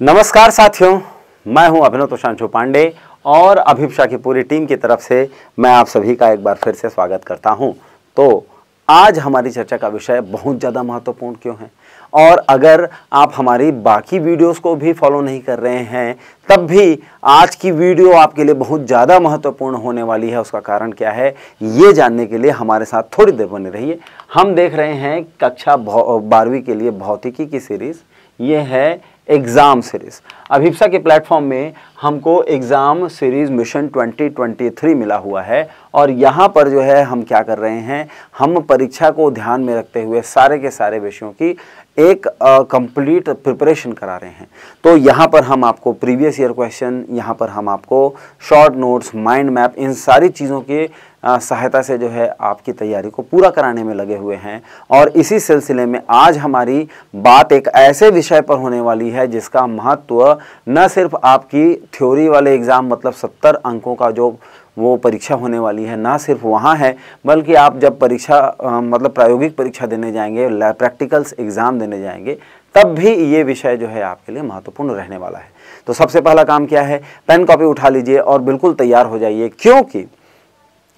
नमस्कार साथियों, मैं हूँ अभिनव तुषांशु पांडे और अभिप्सा की पूरी टीम की तरफ़ से मैं आप सभी का एक बार फिर से स्वागत करता हूँ। तो आज हमारी चर्चा का विषय बहुत ज़्यादा महत्वपूर्ण क्यों है? और अगर आप हमारी बाकी वीडियोस को भी फॉलो नहीं कर रहे हैं, तब भी आज की वीडियो आपके लिए बहुत ज़्यादा महत्वपूर्ण होने वाली है। उसका कारण क्या है? ये जानने के लिए हमारे साथ थोड़ी देर बने रहिए। हम देख रहे हैं कक्षा बारहवीं के लिए भौतिकी की सीरीज़ ये है एग्ज़ाम सीरीज़ अभिप्सा के प्लेटफॉर्म में हमको एग्ज़ाम सीरीज़ मिशन 2023 मिला हुआ है और यहाँ पर जो है हम क्या कर रहे हैं हम परीक्षा को ध्यान में रखते हुए सारे के सारे विषयों की एक कंप्लीट uh, प्रिपरेशन करा रहे हैं। तो यहाँ पर हम आपको प्रीवियस ईयर क्वेश्चन यहाँ पर हम आपको शॉर्ट नोट्स माइंड मैप इन सारी चीज़ों के सहायता से जो है आपकी तैयारी को पूरा कराने में लगे हुए हैं। और इसी सिलसिले में आज हमारी बात एक ऐसे विषय पर होने वाली है जिसका महत्व न सिर्फ़ आपकी थ्योरी वाले एग्ज़ाम मतलब सत्तर अंकों का जो वो परीक्षा होने वाली है, ना सिर्फ़ वहाँ है, बल्कि आप जब परीक्षा मतलब प्रायोगिक परीक्षा देने जाएँगे प्रैक्टिकल्स एग्ज़ाम देने जाएँगे, तब भी ये विषय जो है आपके लिए महत्वपूर्ण रहने वाला है। तो सबसे पहला काम क्या है? पेन कॉपी उठा लीजिए और बिल्कुल तैयार हो जाइए, क्योंकि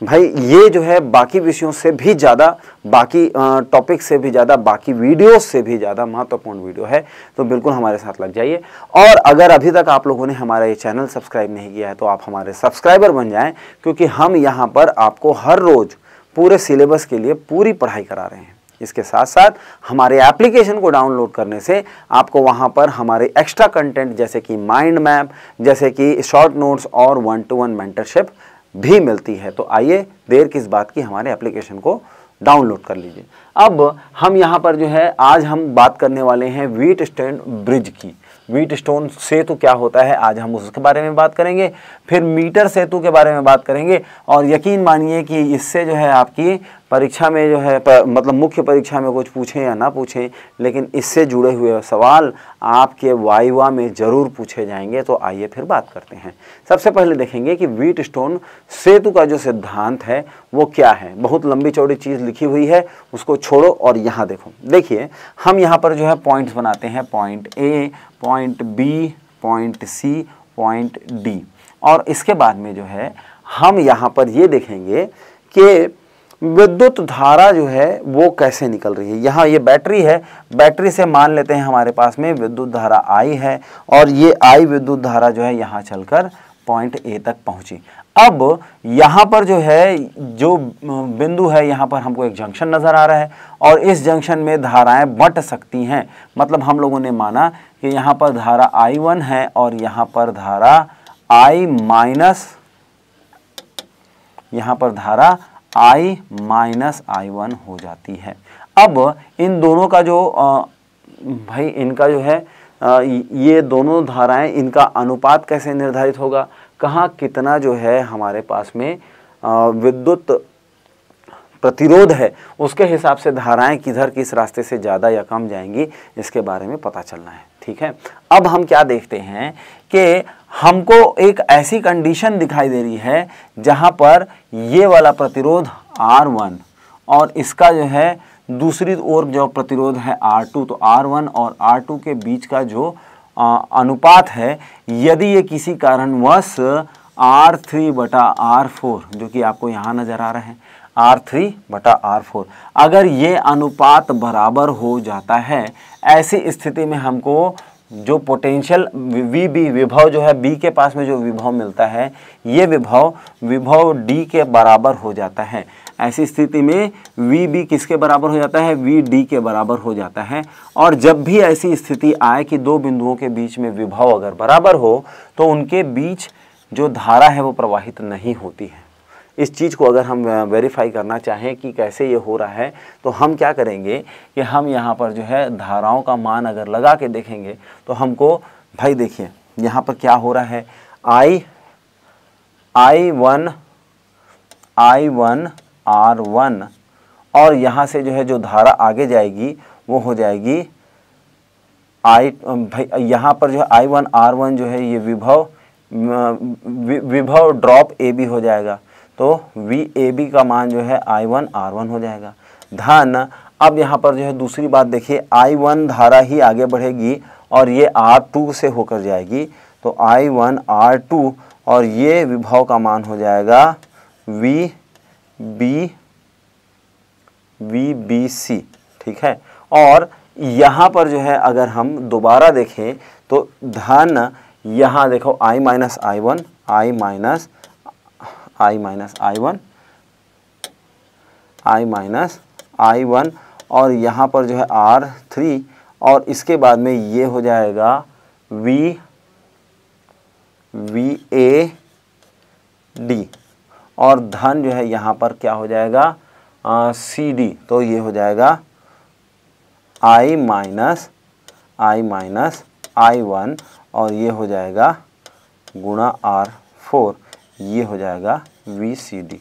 भाई, ये जो है बाकी विषयों से भी ज़्यादा, बाकी टॉपिक से भी ज़्यादा, बाकी वीडियो से भी ज़्यादा महत्वपूर्ण वीडियो है तो बिल्कुल हमारे साथ लग जाइए। और अगर अभी तक आप लोगों ने हमारा ये चैनल सब्सक्राइब नहीं किया है तो आप हमारे सब्सक्राइबर बन जाएँ, क्योंकि हम यहाँ पर आपको हर रोज़ पूरे सिलेबस के लिए पूरी पढ़ाई करा रहे हैं। इसके साथ साथ हमारे एप्लीकेशन को डाउनलोड करने से आपको वहाँ पर हमारे एक्स्ट्रा कंटेंट जैसे कि माइंड मैप जैसे कि शॉर्ट नोट्स और वन टू वन मेंटरशिप भी मिलती है। तो आइए देर किस बात की हमारे एप्लीकेशन को डाउनलोड कर लीजिए। अब हम यहाँ पर जो है, आज हम बात करने वाले हैं वीट स्टैंड ब्रिज की। वीट स्टोन सेतु क्या होता है, आज हम उसके बारे में बात करेंगे। फिर मीटर सेतु के बारे में बात करेंगे। और यकीन मानिए कि इससे जो है आपकी परीक्षा में जो है पर, मतलब मुख्य परीक्षा में कुछ पूछें या ना पूछें लेकिन इससे जुड़े हुए सवाल आपके वाइवा में ज़रूर पूछे जाएँगे तो आइए फिर बात करते हैं। सबसे पहले देखेंगे कि वीट स्टोन सेतु का जो सिद्धांत है वो क्या है? बहुत लंबी चौड़ी चीज़ लिखी हुई है उसको छोड़ो और यहाँ देखो। देखिए हम यहाँ पर जो है पॉइंट्स बनाते हैं point A point B point C point D और इसके बाद में जो है हम यहाँ पर ये देखेंगे कि विद्युत धारा जो है वो कैसे निकल रही है? यहाँ ये बैटरी है, बैटरी से मान लेते हैं हमारे पास में विद्युत धारा आई है और ये आई विद्युत धारा जो है यहाँ चलकर पॉइंट ए तक पहुँची। अब यहाँ पर जो है, जो बिंदु है, यहाँ पर हमको एक जंक्शन नज़र आ रहा है और इस जंक्शन में धाराएँ बट सकती हैं। मतलब हम लोगों ने माना कि यहाँ पर धारा आई वन है और यहाँ पर धारा आई माइनस, यहाँ पर धारा आई माइनस आई वन हो जाती है। अब इन दोनों का जो आ, भाई इनका जो है आ, ये दोनों धाराएँ इनका अनुपात कैसे निर्धारित होगा? कहाँ कितना जो है हमारे पास में विद्युत प्रतिरोध है उसके हिसाब से धाराएँ किधर किस रास्ते से ज़्यादा या कम जाएँगी इसके बारे में पता चलना है। ठीक है? अब हम क्या देखते हैं कि हमको एक ऐसी कंडीशन दिखाई दे रही है जहाँ पर ये वाला प्रतिरोध R1 और इसका जो है दूसरी ओर जो प्रतिरोध है R2 तो R1 और R2 के बीच का जो आ, अनुपात है यदि ये किसी कारणवश आर थ्री बटा आर फोर जो कि आपको यहाँ नज़र आ रहा है आर थ्री बटा आर फोर अगर ये अनुपात बराबर हो जाता है, ऐसी स्थिति में हमको जो पोटेंशियल वी बी विभव जो है बी के पास में जो विभव मिलता है, ये विभव विभव डी के बराबर हो जाता है। ऐसी स्थिति में वी बी किसके बराबर हो जाता है? वी डी के बराबर हो जाता है। और जब भी ऐसी स्थिति आए कि दो बिंदुओं के बीच में विभव अगर बराबर हो तो उनके बीच जो धारा है, वो प्रवाहित नहीं होती है। इस चीज़ को अगर हम वेरीफाई करना चाहें कि कैसे ये हो रहा है तो हम क्या करेंगे कि हम यहाँ पर जो है धाराओं का मान अगर लगा के देखेंगे तो हमको, भाई देखिए, यहाँ पर क्या हो रहा है? I I one I one R one और यहाँ से जो है जो धारा आगे जाएगी, वो हो जाएगी आई भाई, यहाँ पर जो है आई वन आर वन जो है ये विभव विभव ड्रॉप ए बी हो जाएगा। तो वी ए बी का मान जो है आई वन आर वन हो जाएगा। धन, अब यहाँ पर जो है दूसरी बात देखिए आई वन धारा ही आगे बढ़ेगी और ये आर टू से होकर जाएगी। तो आई वन आर टू और ये विभव का मान हो जाएगा V B V B C ठीक है? और यहाँ पर जो है अगर हम दोबारा देखें तो धन यहाँ देखो, i minus I one I minus I minus I one I minus I one और यहाँ पर जो है आर थ्री और इसके बाद में ये हो जाएगा वी वी ए डी और धन जो है यहाँ पर क्या हो जाएगा? सी डी तो ये हो जाएगा I minus I minus I one और ये हो जाएगा गुणा आर फोर ये हो जाएगा वी सी डी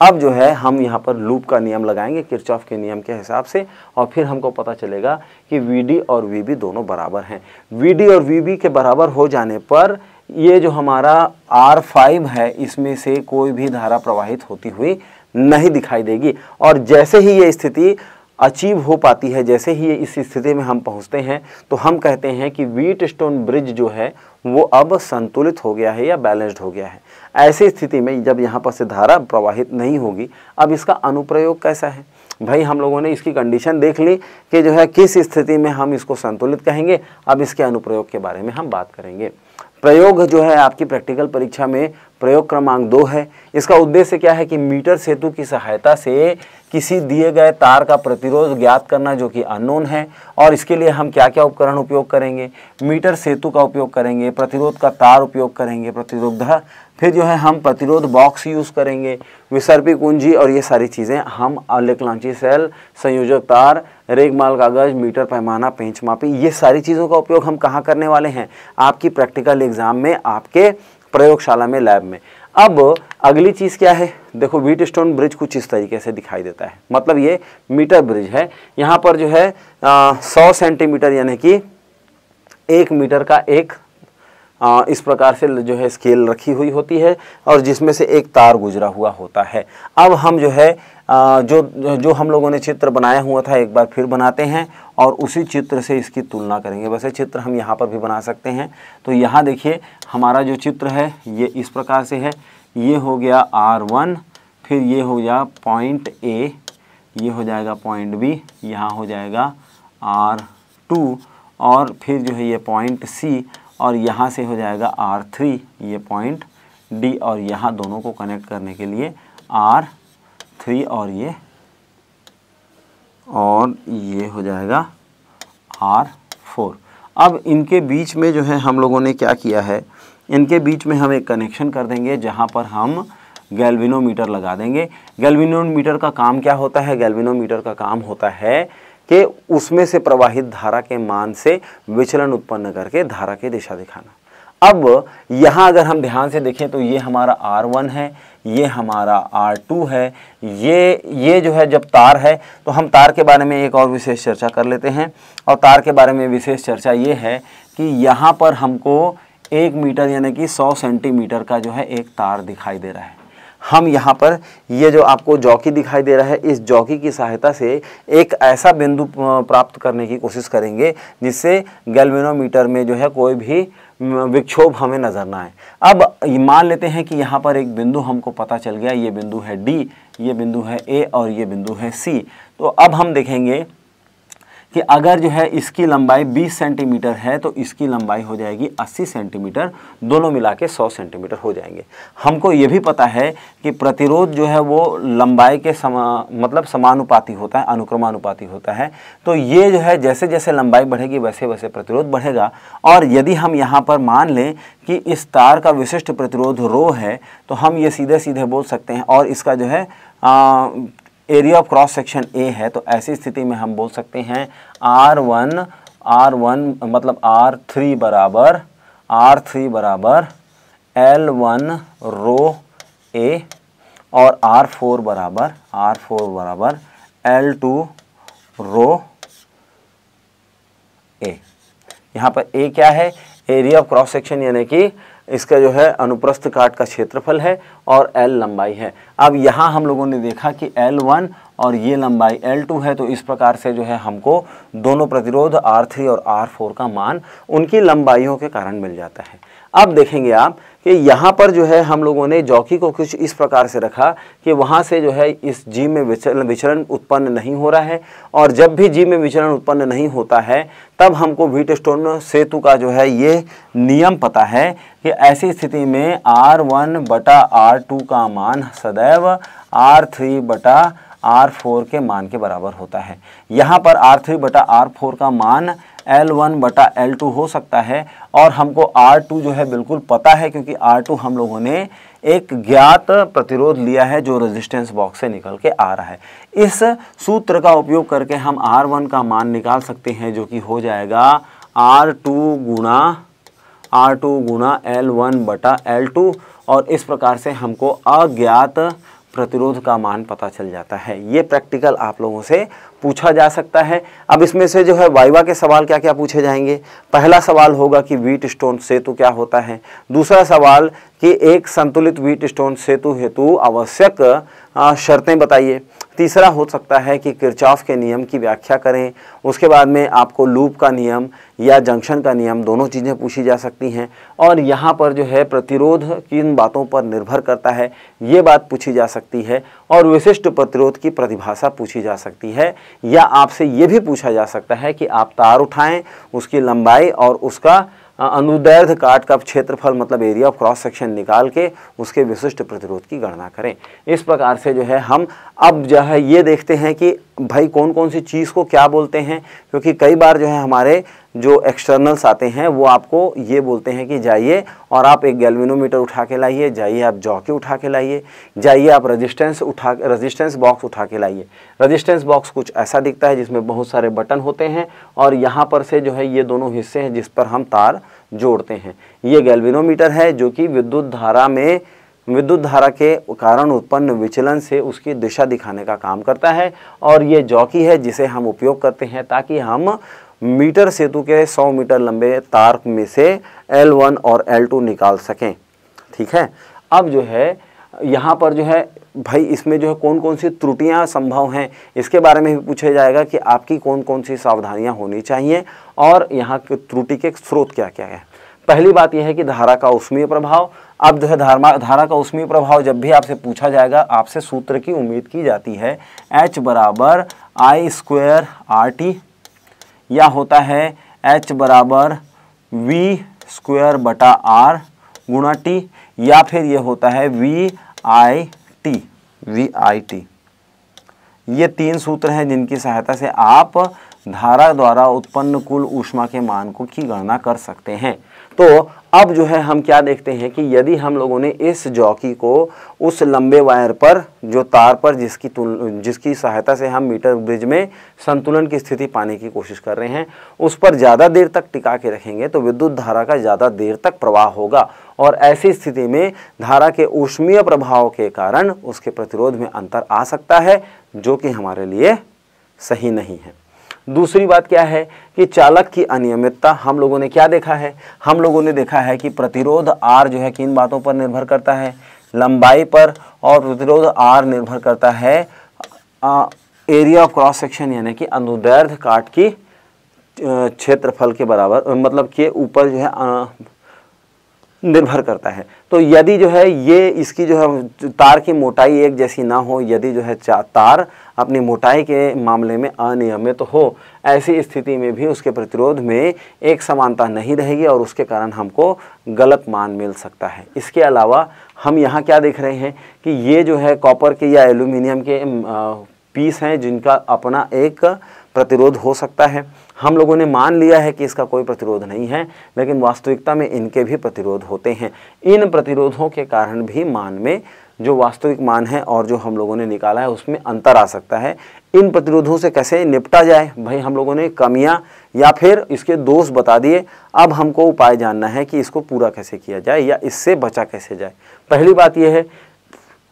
अब जो है, हम यहाँ पर लूप का नियम लगाएँगे किरचॉफ के नियम के हिसाब से, और फिर हमको पता चलेगा कि डी और बी दोनों बराबर हैं। डी और बी के बराबर हो जाने पर ये जो हमारा आर फाइव है, इसमें से कोई भी धारा प्रवाहित होती हुई नहीं दिखाई देगी। और जैसे ही ये स्थिति अचीव हो पाती है, जैसे ही इस स्थिति में हम पहुँचते हैं तो हम कहते हैं कि वीट स्टोन ब्रिज जो है, वो अब संतुलित हो गया है या बैलेंस्ड हो गया है। ऐसी स्थिति में जब यहाँ पर से धारा प्रवाहित नहीं होगी, अब इसका अनुप्रयोग कैसा है? भाई, हम लोगों ने इसकी कंडीशन देख ली कि जो है, किस स्थिति में हम इसको संतुलित कहेंगे, अब इसके अनुप्रयोग के बारे में हम बात करेंगे। प्रयोग जो है आपकी प्रैक्टिकल परीक्षा में प्रयोग क्रमांक दो है। इसका उद्देश्य क्या है कि मीटर सेतु की सहायता से किसी दिए गए तार का प्रतिरोध ज्ञात करना जो कि अननोन है, और इसके लिए हम क्या क्या उपकरण उपयोग करेंगे? मीटर सेतु का उपयोग करेंगे, प्रतिरोध का तार उपयोग करेंगे, प्रतिरोध फिर जो है हम प्रतिरोध बॉक्स यूज़ करेंगे विसर्पी कुंजी और ये सारी चीज़ें हम अलेकलांची सेल संयोजक तार रेगमाल कागज़, मीटर, पैमाना, पेंच मापी, ये सारी चीज़ों का उपयोग हम कहाँ करने वाले हैं? आपकी प्रैक्टिकल एग्ज़ाम में, आपके प्रयोगशाला में, लैब में। अब अगली चीज़ क्या है? देखो व्हीट स्टोन ब्रिज कुछ इस तरीके से दिखाई देता है। मतलब ये मीटर ब्रिज है। यहाँ पर जो है सौ सेंटीमीटर यानी कि एक मीटर का एक आ, इस प्रकार से जो है स्केल रखी हुई होती है और जिसमें से एक तार गुजरा हुआ होता है। अब हम जो है आ, जो जो हम लोगों ने चित्र बनाया हुआ था एक बार फिर बनाते हैं और उसी चित्र से इसकी तुलना करेंगे। वैसे चित्र हम यहाँ पर भी बना सकते हैं। तो यहाँ देखिए हमारा जो चित्र है ये इस प्रकार से है। ये हो गया आर वन फिर ये हो गया पॉइंट ए ये हो जाएगा पॉइंट बी यहाँ हो जाएगा आर टू और फिर जो है ये पॉइंट सी और यहाँ से हो जाएगा आर थ्री ये पॉइंट डी और यहाँ दोनों को कनेक्ट करने के लिए आर थ्री और ये और ये हो जाएगा आर फोर अब इनके बीच में जो है हम लोगों ने क्या किया है? इनके बीच में हम एक कनेक्शन कर देंगे जहाँ पर हम गैल्विनोमीटर लगा देंगे। गैल्विनोमीटर का काम क्या होता है? गैल्विनोमीटर का काम होता है कि उसमें से प्रवाहित धारा के मान से विचलन उत्पन्न करके धारा की दिशा दिखाना। अब यहाँ अगर हम ध्यान से देखें तो ये हमारा R1 है, ये हमारा R2 है, ये ये जो है जब तार है तो हम तार के बारे में एक और विशेष चर्चा कर लेते हैं। और तार के बारे में विशेष चर्चा ये है कि यहाँ पर हमको एक मीटर यानी कि 100 सेंटीमीटर का जो है एक तार दिखाई दे रहा है। हम यहाँ पर ये जो आपको जॉकी दिखाई दे रहा है, इस जॉकी की सहायता से एक ऐसा बिंदु प्राप्त करने की कोशिश करेंगे, जिससे गैल्वेनोमीटर में जो है कोई भी विक्षोभ हमें नज़र ना आए। अब मान लेते हैं कि यहाँ पर एक बिंदु हमको पता चल गया, ये बिंदु है डी, ये बिंदु है ए और ये बिंदु है सी। तो अब हम देखेंगे कि अगर जो है इसकी लंबाई 20 सेंटीमीटर है तो इसकी लंबाई हो जाएगी 80 सेंटीमीटर दोनों मिला के 100 सेंटीमीटर हो जाएँगे। हमको ये भी पता है कि प्रतिरोध जो है वो लंबाई के समा मतलब समानुपाती होता है अनुक्रमानुपाती होता है। तो ये जो है जैसे जैसे लंबाई बढ़ेगी वैसे वैसे प्रतिरोध बढ़ेगा। और यदि हम यहाँ पर मान लें कि इस तार का विशिष्ट प्रतिरोध रो है तो हम ये सीधे सीधे बोल सकते हैं। और इसका जो है आ, area of cross section A है तो ऐसी स्थिति में हम बोल सकते हैं आर वन आर वन मतलब आर थ्री बराबर आर थ्री बराबर एल वन रो ए और आर फोर बराबर आर फोर बराबर एल टू रो ए यहाँ पर ए क्या है? एरिया ऑफ़ क्रॉस सेक्शन यानी कि इसका जो है अनुप्रस्थ काट का क्षेत्रफल है और एल लंबाई है। अब यहाँ हम लोगों ने देखा कि एल वन और ये लंबाई L2 है तो इस प्रकार से जो है हमको दोनों प्रतिरोध R3 और R4 का मान उनकी लंबाइयों के कारण मिल जाता है। अब देखेंगे आप कि यहाँ पर जो है हम लोगों ने जॉकी को कुछ इस प्रकार से रखा कि वहाँ से जो है इस जी में विचरण विचरण उत्पन्न नहीं हो रहा है और जब भी जी में विचरण उत्पन्न नहीं होता है, तब हमको व्हीट स्टोन सेतु का जो है ये नियम पता है कि ऐसी स्थिति में आर वन बटा आर टू का मान सदैव आर थ्री बटा आर फोर के मान के बराबर होता है। यहाँ पर आर थ्री बटा आर फोर का मान एल वन बटा एल टू हो सकता है और हमको आर टू जो है बिल्कुल पता है क्योंकि आर टू हम लोगों ने एक ज्ञात प्रतिरोध लिया है जो रेजिस्टेंस बॉक्स से निकल के आ रहा है। इस सूत्र का उपयोग करके हम आर वन का मान निकाल सकते हैं जो कि हो जाएगा आर टू गुणा आर टू गुणा एल वन बटा एल टू और इस प्रकार से हमको अज्ञात प्रतिरोध का मान पता चल जाता है। ये प्रैक्टिकल आप लोगों से पूछा जा सकता है। अब इसमें से जो है वाइवा के सवाल क्या क्या पूछे जाएँगे? पहला सवाल होगा कि वीट स्टोन सेतु क्या होता है? दूसरा सवाल कि एक संतुलित वीट स्टोन सेतु हेतु आवश्यक शर्तें बताइए। तीसरा हो सकता है कि किरचॉफ के नियम की व्याख्या करें। उसके बाद में आपको लूप का नियम या जंक्शन का नियम दोनों चीज़ें पूछी जा सकती हैं और यहाँ पर जो है प्रतिरोध किन बातों पर निर्भर करता है, ये बात पूछी जा सकती है और विशिष्ट प्रतिरोध की प्रतिभाषा पूछी जा सकती है या आपसे ये भी पूछा जा सकता है कि आप तार उठाएँ, उसकी लंबाई और उसका अनुदैर्ध काट का क्षेत्रफल मतलब एरिया ऑफ़ क्रॉस सेक्शन निकाल के उसके विशिष्ट प्रतिरोध की गणना करें। इस प्रकार से जो है हम अब जो है ये देखते हैं कि भाई कौन कौन सी चीज़ को क्या बोलते हैं, क्योंकि कई बार जो है हमारे जो एक्सटर्नल्स आते हैं, वो आपको ये बोलते हैं कि जाइए और आप एक गैल्विनोमीटर उठा के लाइए, जाइए आप जॉकी उठा के लाइए, जाइए आप रजिस्टेंस उठा रजिस्टेंस बॉक्स उठा के लाइए। रजिस्टेंस बॉक्स कुछ ऐसा दिखता है जिसमें बहुत सारे बटन होते हैं और यहाँ पर से जो है ये दोनों हिस्से हैं जिस पर हम तार जोड़ते हैं। ये गैल्विनोमीटर है जो कि विद्युत धारा में, विद्युत धारा के कारण उत्पन्न विचलन से उसकी दिशा दिखाने का काम करता है और ये जॉकी है जिसे हम उपयोग करते हैं ताकि हम मीटर सेतु के 100 मीटर लंबे तार में से L1 और L2 निकाल सकें। ठीक है? अब जो है, यहाँ पर जो है, भाई इसमें जो है कौन कौन सी त्रुटियाँ संभव हैं, इसके बारे में भी पूछा जाएगा कि आपकी कौन कौन सी सावधानियाँ होनी चाहिए और यहाँ के त्रुटि के स्रोत क्या क्या है। पहली बात यह है कि धारा का उष्मीय प्रभाव, अब जो है धारा धारा का उष्मीय प्रभाव जब भी आपसे पूछा जाएगा, आपसे सूत्र की उम्मीद की जाती है एच बराबर आई स्क्वेयर आर टी या होता है एच बराबर वी स्क्वेयर बटा आर गुणा टी या फिर ये होता है V I T V I T ये तीन सूत्र हैं जिनकी सहायता से आप धारा द्वारा उत्पन्न कुल ऊष्मा के मान को की गणना कर सकते हैं। तो अब जो है हम क्या देखते हैं कि यदि हम लोगों ने इस जॉकी को उस लंबे वायर पर, जो तार पर जिसकी तुल, जिसकी सहायता से हम मीटर ब्रिज में संतुलन की स्थिति पाने की कोशिश कर रहे हैं, उस पर ज़्यादा देर तक टिका के रखेंगे तो विद्युत धारा का ज़्यादा देर तक प्रवाह होगा और ऐसी स्थिति में धारा के ऊष्मीय प्रभाव के कारण उसके प्रतिरोध में अंतर आ सकता है, जो कि हमारे लिए सही नहीं है। दूसरी बात क्या है कि चालक की अनियमितता हम लोगों ने क्या देखा है? हम लोगों ने देखा है कि प्रतिरोध आर जो है किन बातों पर निर्भर करता है। लंबाई पर और प्रतिरोध आर निर्भर करता है आ, एरिया क्रॉस सेक्शन यानी कि अनुदैर्ध काट की क्षेत्रफल के बराबर मतलब के ऊपर जो है आ, निर्भर करता है। तो यदि जो है ये इसकी जो है तार की मोटाई एक जैसी ना हो यदि जो है तार अपनी मोटाई के मामले में अनियमित हो। ऐसी स्थिति में भी उसके प्रतिरोध में एक समानता नहीं रहेगी और उसके कारण हमको गलत मान मिल सकता है। इसके अलावा हम यहाँ क्या देख रहे हैं कि ये जो है कॉपर के या एल्यूमिनियम के पीस हैं जिनका अपना एक प्रतिरोध हो सकता है। हम लोगों ने मान लिया है कि इसका कोई प्रतिरोध नहीं है, लेकिन वास्तविकता में इनके भी प्रतिरोध होते हैं। इन प्रतिरोधों के कारण भी मान में जो वास्तविक मान है और जो हम लोगों ने निकाला है उसमें अंतर आ सकता है। इन प्रतिरोधों से कैसे निपटा जाए? भाई हम लोगों ने कमियाँ या फिर इसके दोष बता दिए। अब हमको उपाय जानना है कि इसको पूरा कैसे किया जाए या इससे बचा कैसे जाए। पहली बात यह है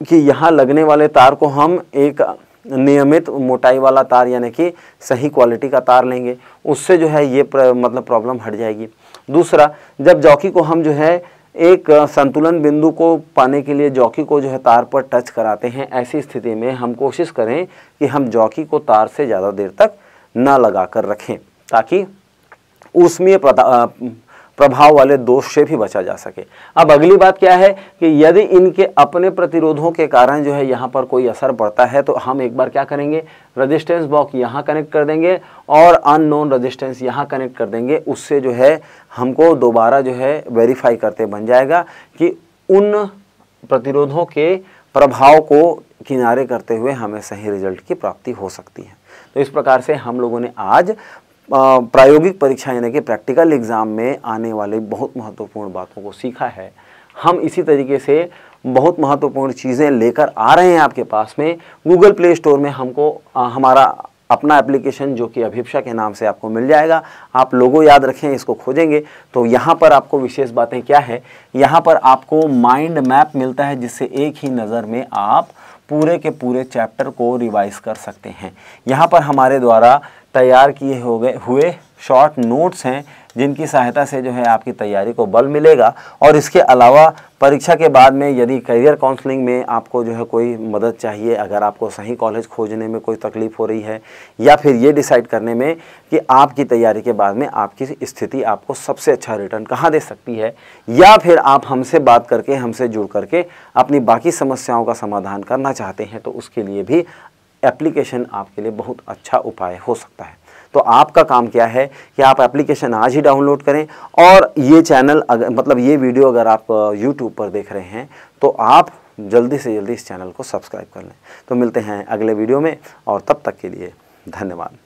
कि यहाँ लगने वाले तार को हम एक नियमित मोटाई वाला तार यानी कि सही क्वालिटी का तार लेंगे। उससे जो है ये प्र, मतलब प्रॉब्लम हट जाएगी। दूसरा जब जॉकी को हम जो है एक संतुलन बिंदु को पाने के लिए जॉकी को जो है तार पर टच कराते हैं। ऐसी स्थिति में हम कोशिश करें कि हम जॉकी को तार से ज़्यादा देर तक ना लगा कर रखें, ताकि उसमें प्रभाव वाले दोष से भी बचा जा सके। अब अगली बात क्या है कि यदि इनके अपने प्रतिरोधों के कारण जो है यहाँ पर कोई असर पड़ता है तो हम एक बार क्या करेंगे? रजिस्टेंस बॉक्स यहाँ कनेक्ट कर देंगे और अननोन रजिस्टेंस यहाँ कनेक्ट कर देंगे। उससे जो है हमको दोबारा जो है वेरीफाई करते बन जाएगा कि उन प्रतिरोधों के प्रभाव को किनारे करते हुए हमें सही रिज़ल्ट की प्राप्ति हो सकती है। तो इस प्रकार से हम लोगों ने आज प्रायोगिक परीक्षा यानी कि प्रैक्टिकल एग्ज़ाम में आने वाले बहुत महत्वपूर्ण बातों को सीखा है। हम इसी तरीके से बहुत महत्वपूर्ण चीज़ें लेकर आ रहे हैं आपके पास में। गूगल प्ले स्टोर में हमको आ, हमारा अपना एप्लीकेशन जो कि अभिप्सा के नाम से आपको मिल जाएगा। आप लोगों याद रखें इसको खोजेंगे। तो यहाँ पर आपको विशेष बातें क्या है? यहाँ पर आपको माइंड मैप मिलता है जिससे एक ही नज़र में आप पूरे के पूरे चैप्टर को रिवाइज कर सकते हैं। यहाँ पर हमारे द्वारा तैयार किए हो गए हुए शॉर्ट नोट्स हैं, जिनकी सहायता से जो है आपकी तैयारी को बल मिलेगा। और इसके अलावा परीक्षा के बाद में यदि करियर काउंसलिंग में आपको जो है कोई मदद चाहिए, अगर आपको सही कॉलेज खोजने में कोई तकलीफ़ हो रही है, या फिर ये डिसाइड करने में कि आपकी तैयारी के बाद में आपकी स्थिति आपको सबसे अच्छा रिटर्न कहाँ दे सकती है, या फिर आप हमसे बात करके, हमसे जुड़ करके अपनी बाकी समस्याओं का समाधान करना चाहते हैं तो उसके लिए भी एप्लीकेशन आपके लिए बहुत अच्छा उपाय हो सकता है। तो आपका काम क्या है कि आप एप्लीकेशन आज ही डाउनलोड करें और ये चैनल अगर मतलब ये वीडियो अगर आप यूट्यूब पर देख रहे हैं तो आप जल्दी से जल्दी इस चैनल को सब्सक्राइब कर लें। तो मिलते हैं अगले वीडियो में और तब तक के लिए धन्यवाद।